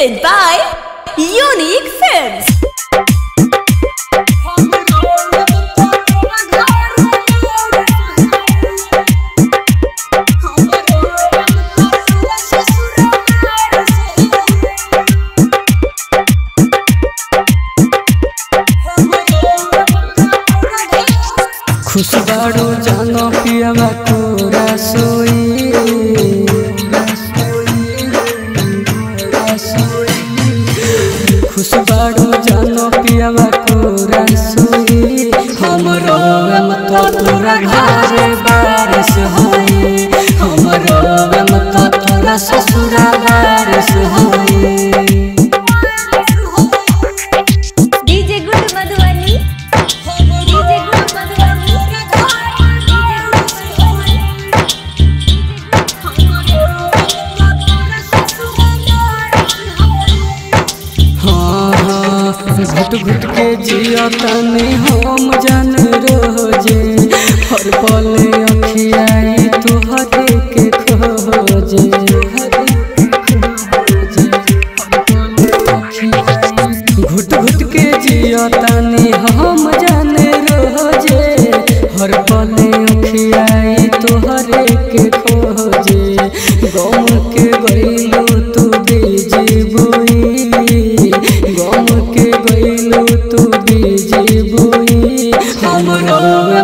presented by Unique Films. खुश बाड़ो जानो पियावा खुश बाड़ो जानो पियावा तोरा सोई। हमरो गम तो तोरा घर बारिश होई। हमरो गम तो तोरा ससुरा बारिश होई। घुट घुट के जिया तने हम जान रोज़े। हर पल अखियाई तुहरे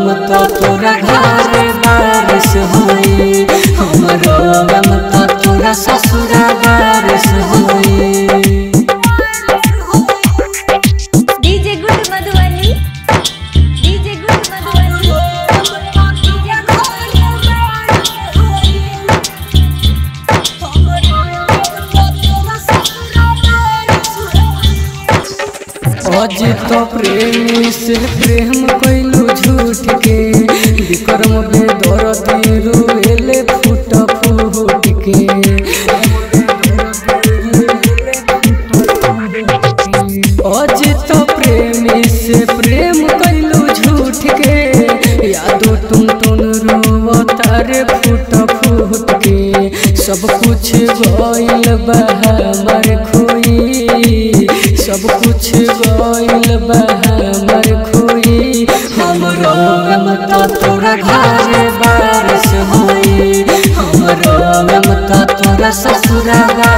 गम तो तोरा घर बारिश हुई। हमरो गम तो तोरा ससुरा बारिश होई। आज तो प्रेमी, से प्रेम कैलू झूठ के। विक्रम बेदर दिलू एले फूट फूट के। तो प्रेमी, से प्रेम कैलू झूठ के। यादो टुन टुन रो तारे फूट फूट के। सब कुछ गइल तो